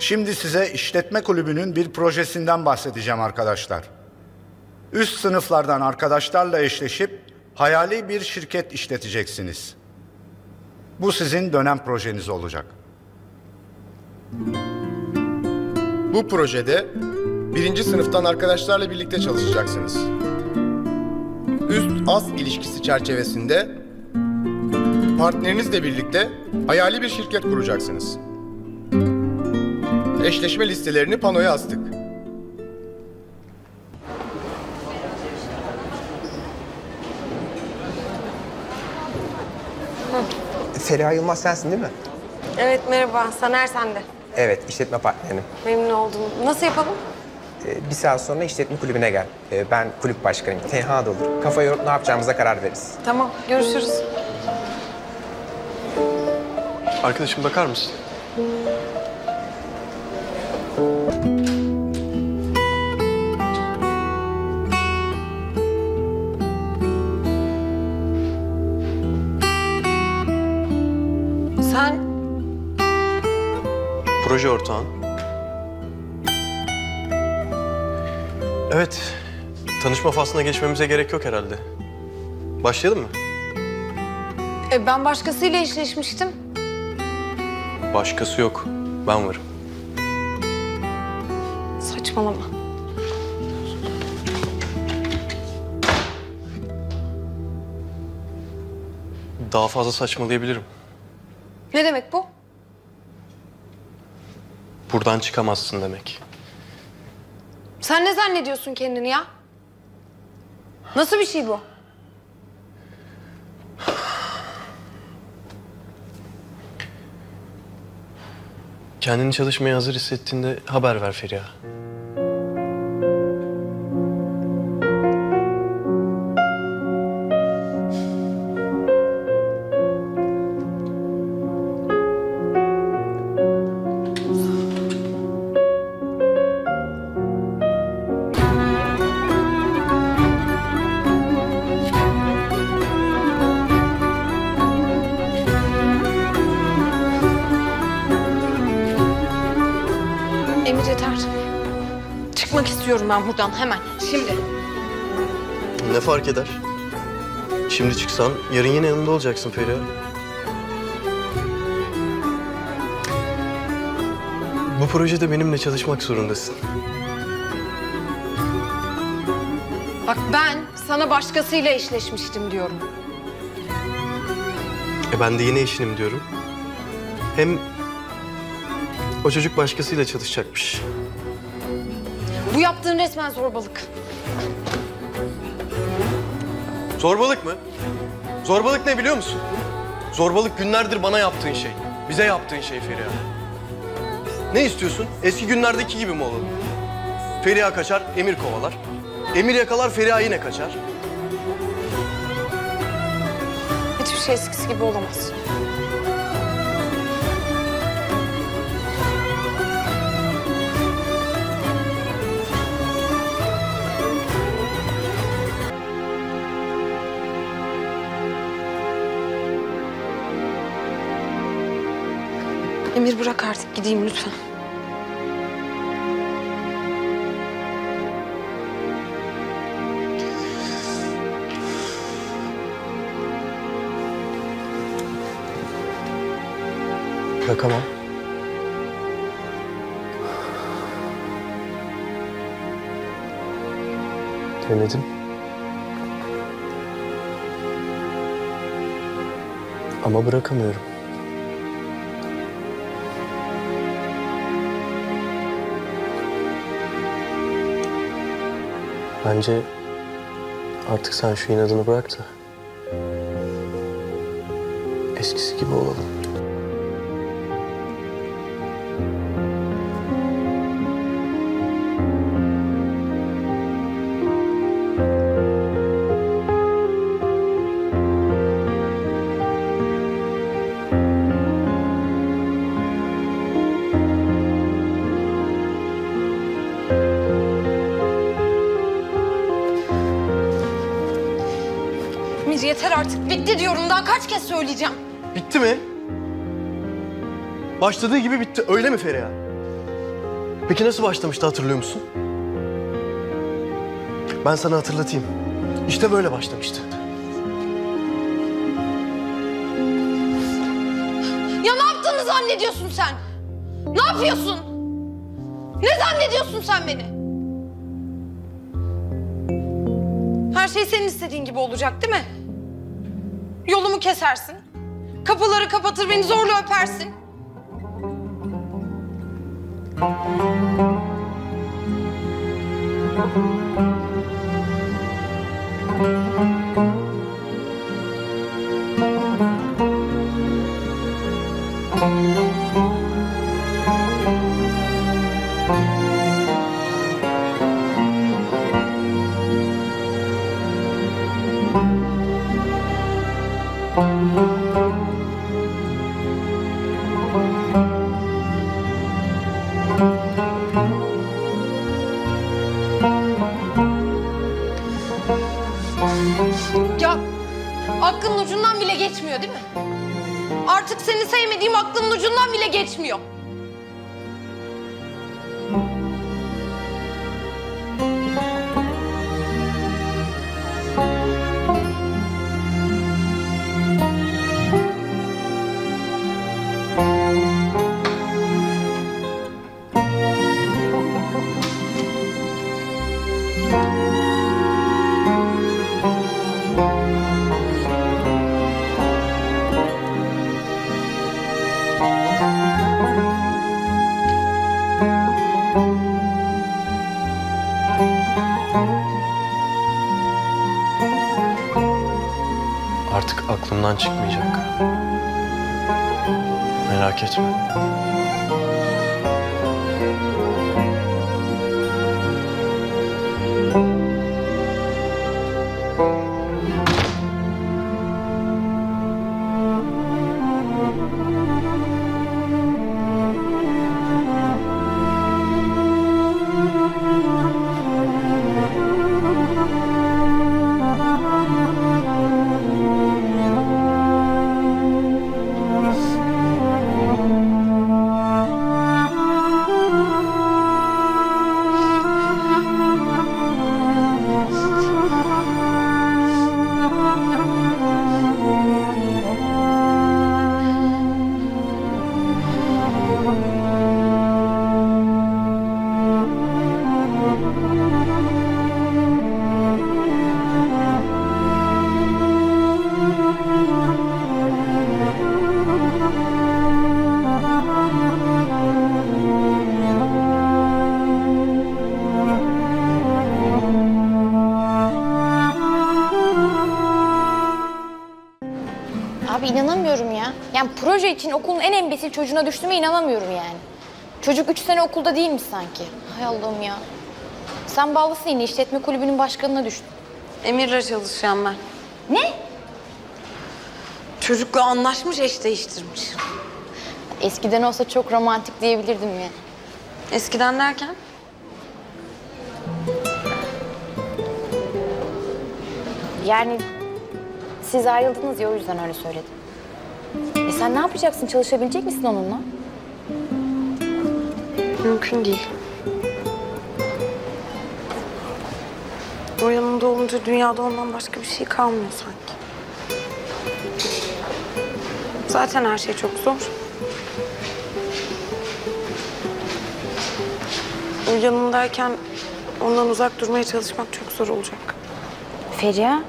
Şimdi size işletme kulübünün bir projesinden bahsedeceğim arkadaşlar. Üst sınıflardan arkadaşlarla eşleşip hayali bir şirket işleteceksiniz. Bu sizin dönem projeniz olacak. Bu projede birinci sınıftan arkadaşlarla birlikte çalışacaksınız. Üst-az ilişkisi çerçevesinde partnerinizle birlikte hayali bir şirket kuracaksınız. Eşleşme listelerini panoya astık. Feriha Yılmaz sensin değil mi? Evet merhaba. Saner sende. Evet, işletme partnerim. Memnun oldum. Nasıl yapalım? Ee, bir saat sonra işletme kulübüne gel. Ee, ben kulüp başkanıyım. Tenha da olur. Kafa yorup ne yapacağımıza karar veririz. Tamam görüşürüz. Arkadaşım bakar mısın? Sen Proje ortağın. Evet. Tanışma faslına geçmemize gerek yok herhalde. Başlayalım mı? e, ben başkasıyla eşleşmiştim. Başkası yok. Ben varım. Saçmalama. Daha fazla saçmalayabilirim. Ne demek bu? Buradan çıkamazsın demek. Sen ne zannediyorsun kendini ya? Nasıl bir şey bu? Kendini çalışmaya hazır hissettiğinde haber ver Feriha. Ben buradan hemen. Şimdi. Ne fark eder? Şimdi çıksan yarın yine yanında olacaksın Feriha. Bu projede benimle çalışmak zorundasın. Bak ben sana başkasıyla eşleşmiştim diyorum. E ben de yine işinim diyorum. Hem o çocuk başkasıyla çalışacakmış. Bu yaptığın resmen zorbalık. Zorbalık mı? Zorbalık ne biliyor musun? Zorbalık günlerdir bana yaptığın şey. Bize yaptığın şey Feriha. Ne istiyorsun? Eski günlerdeki gibi mi olalım? Feriha kaçar, Emir kovalar. Emir yakalar, Feriha yine kaçar. Hiçbir şey eskisi gibi olamaz. Emir bırak artık gideyim lütfen. Bırakamam. Denedim. Ama bırakamıyorum. Bence artık sen şu inadını bırak da eskisi gibi olalım. Bitti diyorum daha kaç kez söyleyeceğim. Bitti mi? Başladığı gibi bitti. Öyle mi Feriha? Peki nasıl başlamıştı hatırlıyor musun? Ben sana hatırlatayım. İşte böyle başlamıştı. Ya ne yaptığını zannediyorsun sen? Ne yapıyorsun? Ne zannediyorsun sen beni? Her şey senin istediğin gibi olacak değil mi? Yolumu kesersin. Kapıları kapatır beni zorla öpersin. Ya çıkmayacak. Merak etme. Yani proje için okulun en embesil çocuğuna düştüğüme inanamıyorum yani. Çocuk üç sene okulda değilmiş sanki. Hay Allah'ım ya. Sen bağlısın yine işletme kulübünün başkanına düştün. Emir'le çalışacağım ben. Ne? Çocukla anlaşmış eş değiştirmiş. Eskiden olsa çok romantik diyebilirdim ya. Eskiden derken? Yani siz ayrıldınız ya o yüzden öyle söyledim. E sen ne yapacaksın? Çalışabilecek misin onunla? Mümkün değil. O yanımda olunca dünyada ondan başka bir şey kalmıyor sanki. Zaten her şey çok zor. O yanımdayken ondan uzak durmaya çalışmak çok zor olacak. Feriha,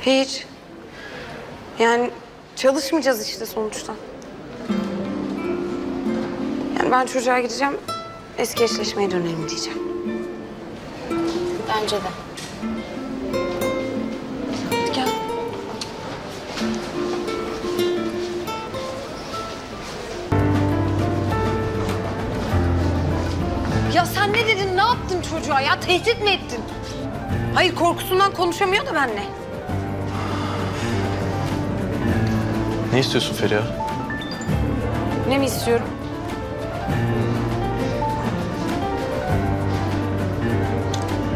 Hiç. Yani çalışmayacağız işte sonuçta. Yani ben çocuğa gideceğim, eski eşleşmeye dönelim diyeceğim. bence de. Hadi gel. Ya sen ne dedin, ne yaptın çocuğa ya? Tehdit mi ettin? Hayır korkusundan konuşamıyor da benimle. Ne istiyorsun Feriha? Ne mi istiyorum?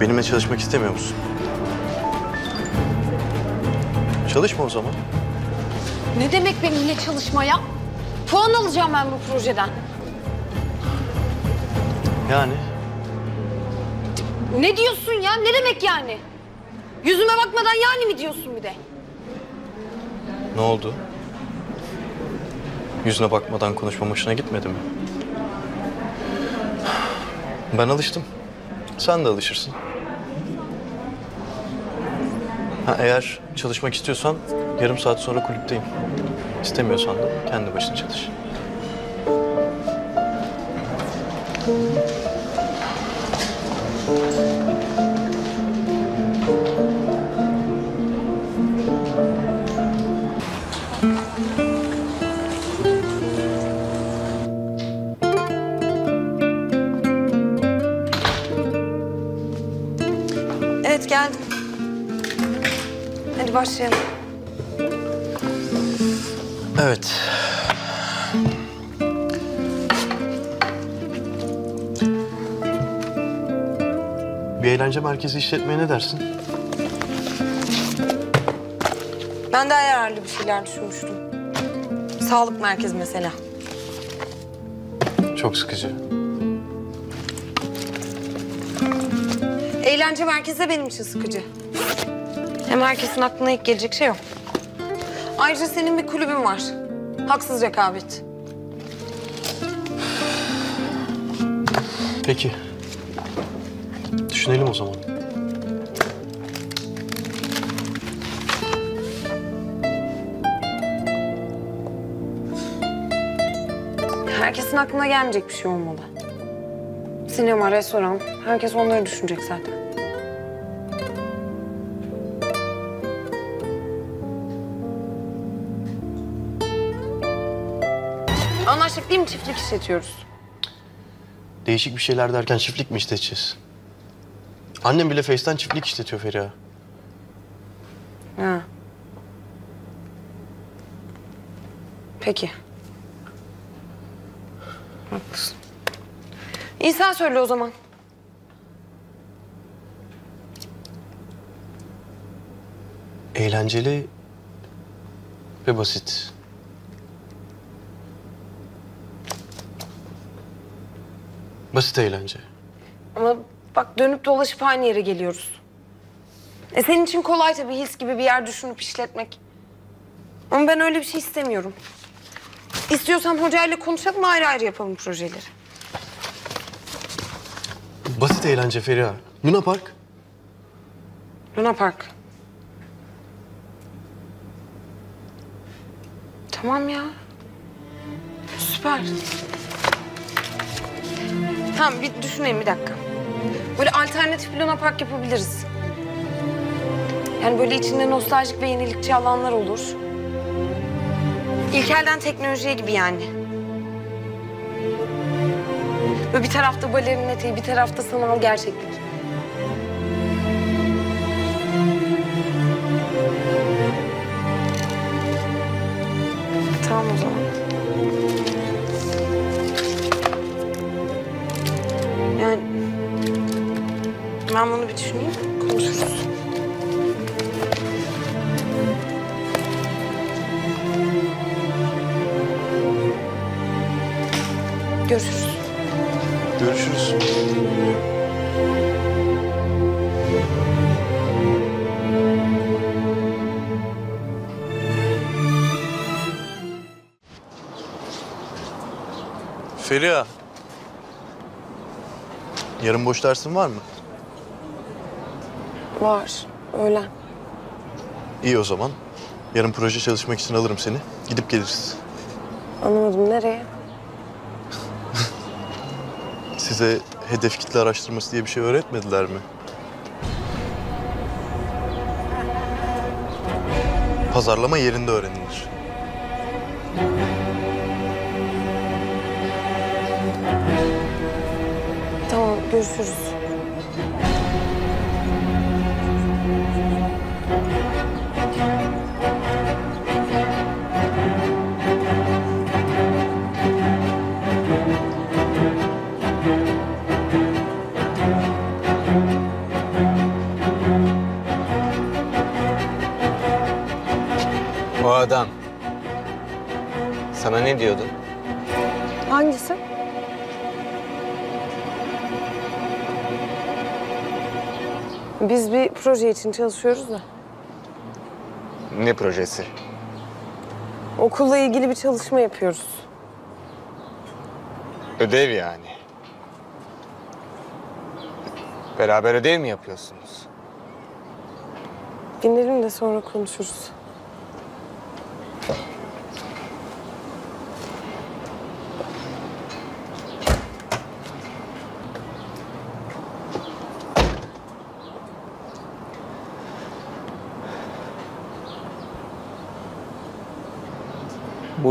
Benimle çalışmak istemiyor musun? Çalışma o zaman. Ne demek benimle çalışma ya? Puan alacağım ben bu projeden. Yani Ne diyorsun ya? Ne demek yani? Yüzüme bakmadan yani mi diyorsun bir de? ne oldu? Yüzüne bakmadan konuşmam hoşuna gitmedi mi? Ben alıştım. Sen de alışırsın. Ha, eğer çalışmak istiyorsan yarım saat sonra kulüpteyim. İstemiyorsan da kendi başına çalış. Evet geldim. Hadi başlayalım. Evet. Bir eğlence merkezi işletmeye ne dersin? Ben daha yararlı bir şeyler düşünmüştüm. Sağlık merkezi mesela. Çok sıkıcı. Eğlence merkezi de benim için sıkıcı. Hem herkesin aklına ilk gelecek şey o. Ayrıca senin bir kulübün var. Haksız rekabet. Peki. Düşünelim o zaman. Herkesin aklına gelmeyecek bir şey olmalı. Sinema, restoran, herkes onları düşünecek zaten. Değil mi? Çiftlik işletiyoruz. Değişik bir şeyler derken çiftlik mi işleteceğiz? Annem bile Face'ten çiftlik işletiyor Feriha. Ha. Peki. Haklısın. İyi sen söyle o zaman. Eğlenceli ve basit. Basit eğlence. Ama bak dönüp dolaşıp aynı yere geliyoruz. E senin için kolay tabii his gibi bir yer düşünüp işletmek. Ama ben öyle bir şey istemiyorum. İstiyorsan hocayla konuşalım ayrı ayrı yapalım projeleri. Basit eğlence Feriha. Luna Park. Luna Park. Tamam ya. Süper. Tamam bir düşüneyim bir dakika. Böyle alternatif bir Luna Park yapabiliriz. Yani böyle içinde nostaljik ve yenilikçi alanlar olur. İlkelden teknolojiye gibi yani. Böyle bir tarafta balerin eteği, bir tarafta sanal gerçeklik. Tamam o zaman. Ben bunu bir düşüneyim, konuşuruz. Görüşürüz. Görüşürüz. Feriha. Yarın boş dersin var mı? Var, öyle. İyi o zaman. Yarın proje çalışmak için alırım seni. Gidip geliriz. Anlamadım, nereye? Size hedef kitle araştırması diye bir şey öğretmediler mi? Pazarlama yerinde öğrenilir. Tamam, görüşürüz. adam. Sana ne diyordu? Hangisi? Biz bir proje için çalışıyoruz da. Ne projesi? Okulla ilgili bir çalışma yapıyoruz. Ödev yani. Beraber ödev mi yapıyorsunuz? Dinlerim de sonra konuşuruz.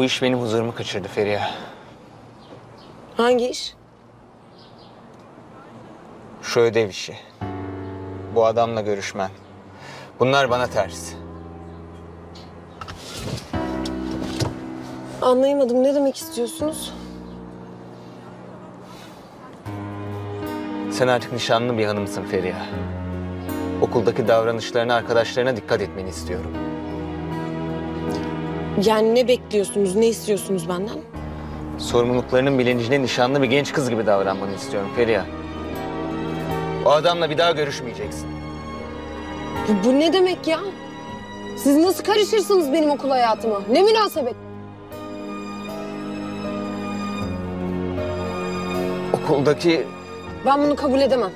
Bu iş benim huzurumu kaçırdı Feriha. Hangi iş? Şu ödev işi. Bu adamla görüşmen. Bunlar bana ters. Anlayamadım. Ne demek istiyorsunuz? Sen artık nişanlı bir hanımsın Feriha. Okuldaki davranışlarına, arkadaşlarına dikkat etmeni istiyorum. Yani ne bekliyorsunuz? Ne istiyorsunuz benden? Sorumluluklarının bilincine nişanlı bir genç kız gibi davranmanı istiyorum Feriha. O adamla bir daha görüşmeyeceksin. Bu, bu ne demek ya? Siz nasıl karışırsınız benim okul hayatıma? Ne münasebet? Okuldaki Ben bunu kabul edemem.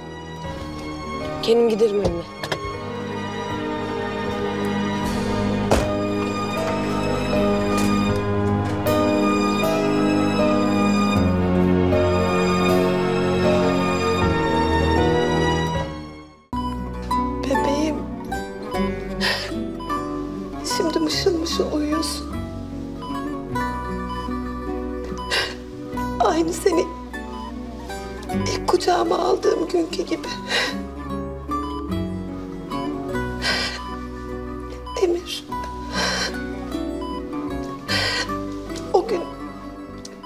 Kendim giderim evime. Aldığım günkü gibi. Emir. O gün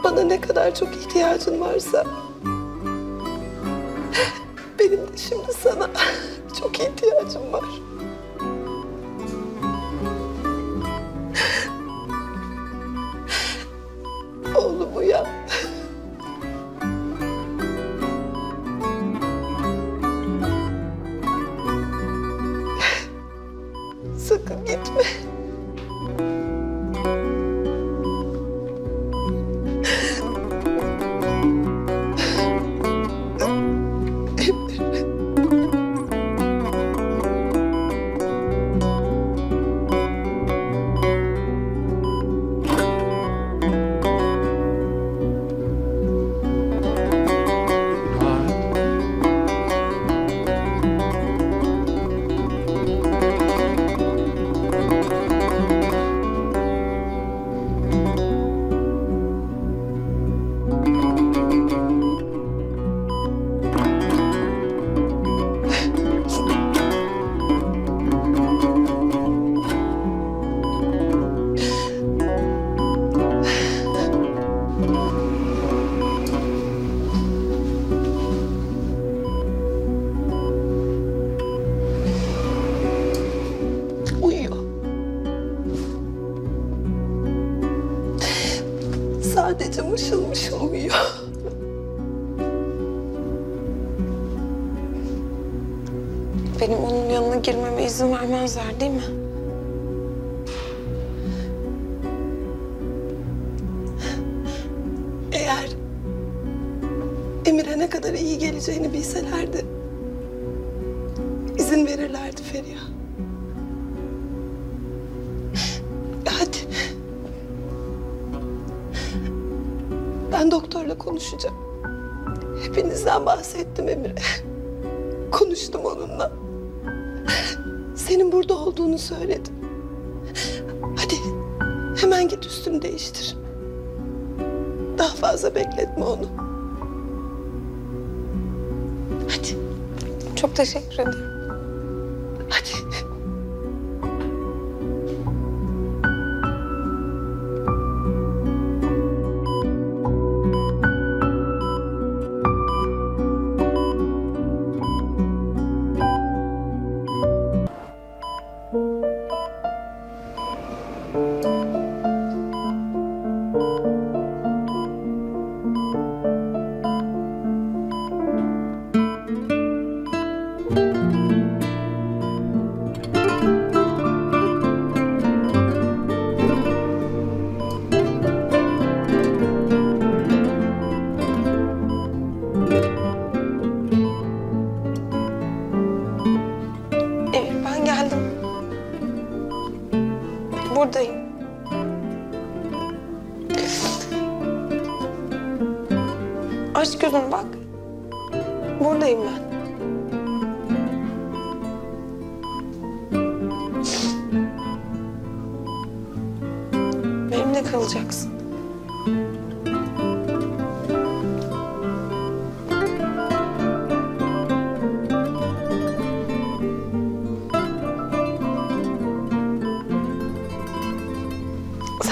bana ne kadar çok ihtiyacın varsa benim de şimdi sana çok ihtiyacım var. Mışıl uyuyor. Benim onun yanına girmeme izin vermezler değil mi? Eğer Emir'e ne kadar iyi geleceğini bilselerdi izin verirlerdi Feriha. Konuşacağım. Hepinizden bahsettim Emir'e. Konuştum onunla. Senin burada olduğunu söyledim. Hadi hemen git üstünü değiştir. Daha fazla bekletme onu. Hadi, Çok teşekkür ederim. hadi.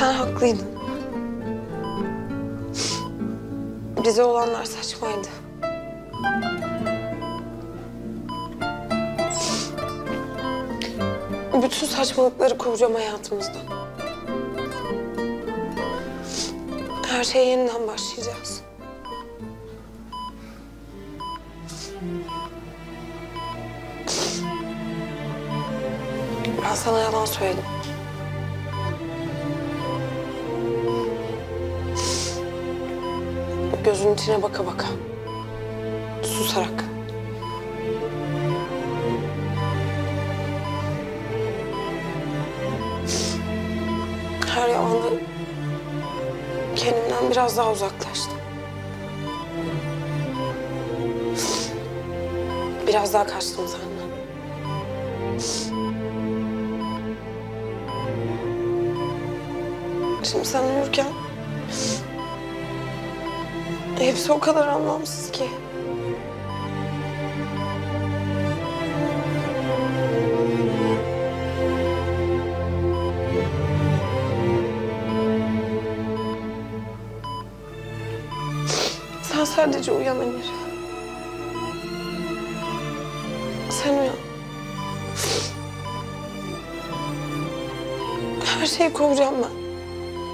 Sen haklıydın. Bize olanlar saçmaydı. Bütün saçmalıkları kovacağım hayatımızdan. Her şeye yeniden başlayacağız. Ben sana yalan söyledim. Gözünün baka baka. Susarak. Her yalanda kendimden biraz daha uzaklaştım. Biraz daha kaçtım senden. Şimdi sen uyurken hepsi o kadar anlamsız ki. Sen sadece uyan Emir. Sen uyan. Her şeyi kovacağım ben.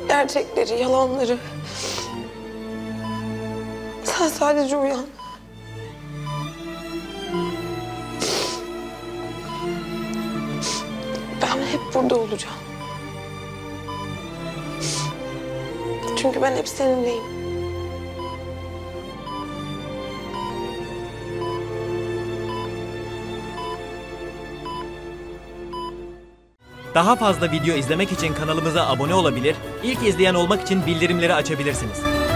Gerçekleri, yalanları. Sen sadece uyan. Ben hep burada olacağım. Çünkü ben hep seninleyim. Daha fazla video izlemek için kanalımıza abone olabilir, ilk izleyen olmak için bildirimleri açabilirsiniz.